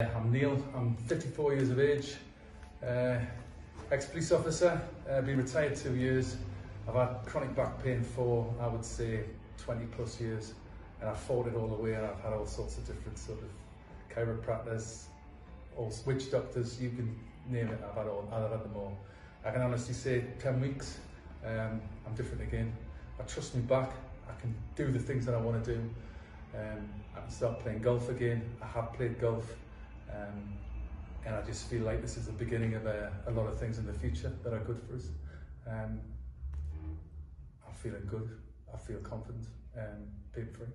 I'm Neil, I'm 54 years of age, uh, ex-police officer, uh, been retired two years. I've had chronic back pain for, I would say, 20 plus years, and I've fought it all the way and I've had all sorts of different sort of chiropractors, all switch doctors, you can name it, I've had, all, I've had them all. I can honestly say 10 weeks, um, I'm different again. I trust me back, I can do the things that I want to do. Um, I can start playing golf again. I have played golf. Um, and I just feel like this is the beginning of a, a lot of things in the future that are good for us. Um, I'm feeling good. I feel confident and pain free.